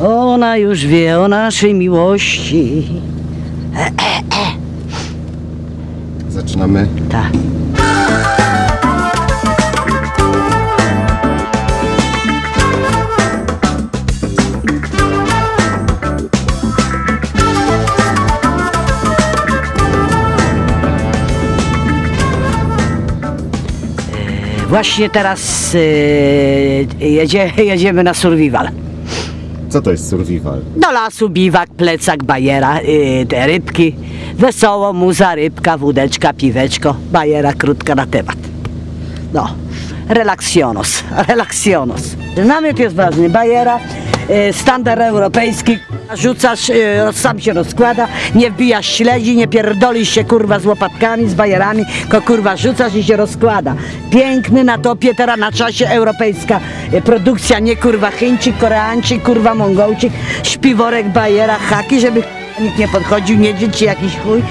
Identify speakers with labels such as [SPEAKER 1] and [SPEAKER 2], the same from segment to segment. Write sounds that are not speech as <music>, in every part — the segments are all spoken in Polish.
[SPEAKER 1] Ona już wie o naszej miłości.
[SPEAKER 2] Zaczynamy.
[SPEAKER 1] Tak. E, Właśnie teraz e, jedzie, <laughs> jedziemy na survival.
[SPEAKER 2] Co to jest survival?
[SPEAKER 1] Do lasu, biwak, plecak, bajera, y, te rybki. Wesoło, muza, rybka, wódeczka, piweczko, bajera krótka na temat. No, relaksionos, <laughs> relaksionos. Namiot jest ważny, bajera, y, standard europejski. Rzucasz, y, sam się rozkłada, nie wbijasz śledzi, nie pierdolisz się kurwa z łopatkami, z bajerami, tylko kurwa rzucasz i się rozkłada. Piękny na topie, teraz na czasie europejska y, produkcja, nie kurwa Chińczyk, Koreańczyk, kurwa Mongołczyk, śpiworek, bajera, haki, żeby nikt nie podchodził, nie dzieci jakiś chuj.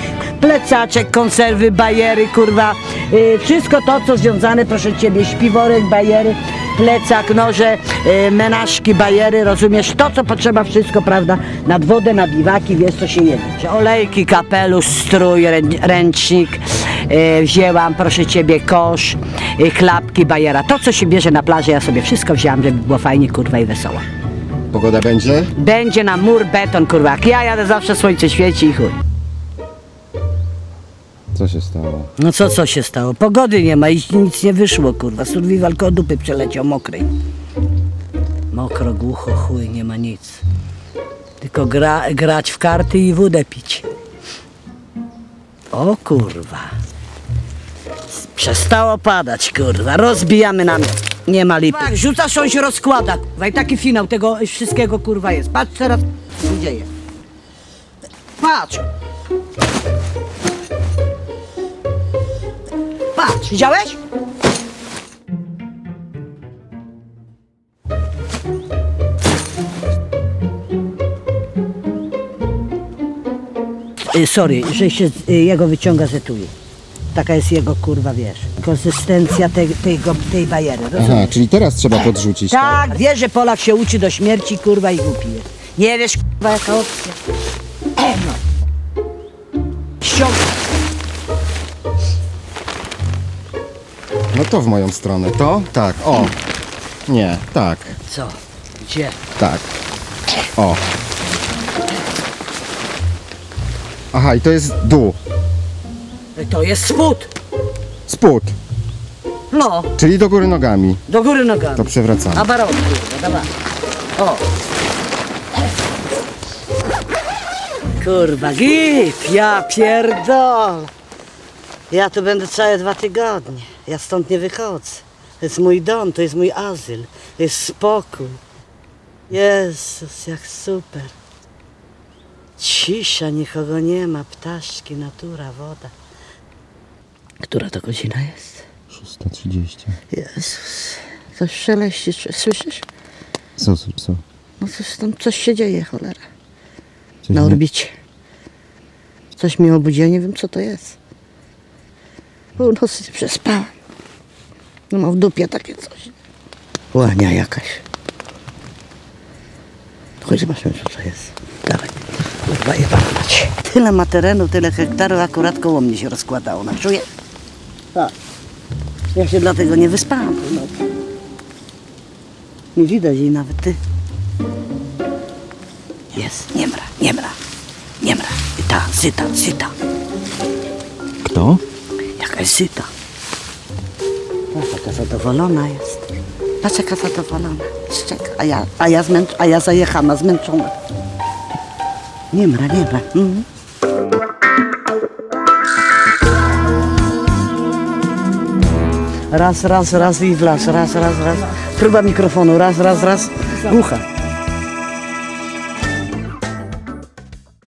[SPEAKER 1] Plecaczek, konserwy, bajery, kurwa, y, wszystko to, co związane, proszę Ciebie, śpiworek, bajery, plecak, noże, y, menażki, bajery, rozumiesz? To, co potrzeba, wszystko, prawda, nad wodę, na biwaki, wiesz, co się jedzie. Olejki, kapelusz, strój, rę- ręcznik, y, wzięłam, proszę Ciebie, kosz, y, klapki, bajera. To, co się bierze na plaży, ja sobie wszystko wzięłam, żeby było fajnie, kurwa, i wesoło.
[SPEAKER 2] Pogoda będzie?
[SPEAKER 1] Będzie na mur beton, kurwa. Jak ja jadę zawsze słońce świeci i chuj.
[SPEAKER 2] Co się stało?
[SPEAKER 1] No co, co się stało? Pogody nie ma i nic nie wyszło, kurwa. Survival koło dupy przeleciał mokrej. Mokro, głucho, chuj, nie ma nic. Tylko gra, grać w karty i wódę pić. O kurwa. Przestało padać, kurwa. Rozbijamy namiot. Nie ma lipy. Tak, rzucasz, on się rozkłada. Kurwa. I taki finał tego wszystkiego, kurwa, jest. Patrz teraz, co się dzieje. Patrz. Patrz, widziałeś? Y, Sorry, że się y, jego wyciąga z etui. Taka jest jego kurwa, wiesz, konsystencja tej, tego, tej bajery, rozumiesz?
[SPEAKER 2] Aha, czyli teraz trzeba podrzucić.
[SPEAKER 1] Tak, wiesz, że Polak się uczy do śmierci, kurwa, i głupi jest. Nie wiesz, kurwa, jaka opcja. No.
[SPEAKER 2] To w moją stronę. To? Tak, o. Nie, tak,
[SPEAKER 1] Co? Gdzie?
[SPEAKER 2] tak. O. Aha, i to jest dół.
[SPEAKER 1] To jest spód.
[SPEAKER 2] Spód,
[SPEAKER 1] No,
[SPEAKER 2] czyli do góry nogami.
[SPEAKER 1] do góry nogami.
[SPEAKER 2] To przewracamy.
[SPEAKER 1] A barona, kurwa, dawaj. O. Kurwa, gip, ja pierdol. Ja tu będę całe dwa tygodnie. Ja stąd nie wychodzę. To jest mój dom, to jest mój azyl. To jest spokój. Jezus, jak super. Cisza, nikogo nie ma, ptaszki, natura, woda. Która to godzina jest?
[SPEAKER 2] 630.
[SPEAKER 1] Jezus, coś szeleści, słyszysz?
[SPEAKER 2] Co, co, co?
[SPEAKER 1] No coś tam, coś się dzieje, cholera.
[SPEAKER 2] Coś
[SPEAKER 1] Na orbicie. Coś mi obudziło, nie wiem co to jest. Północy przespałam. No mam w dupie takie coś. Łania jakaś. Chodź zobaczmy co to jest. Dawaj. Kurwa jebana mać. Tyle ma terenu, tyle hektarów, akurat koło mnie się rozkładało. Na czuje? Tak. Ja się dlatego nie wyspałam. Nie widać jej nawet, ty. Jest, nie mra, nie mra, nie mra. Syta, syta.
[SPEAKER 2] Kto?
[SPEAKER 1] Syta. Patrz, jaka zadowolona jest. Patrz, jaka zadowolona. Szczeka. A ja, a ja, zmęcz, a ja zajechana, zmęczona. Nie mra, nie mra. Mhm. Raz, raz, raz i w las, raz, raz, raz. Próba mikrofonu, raz, raz, raz. Głucha.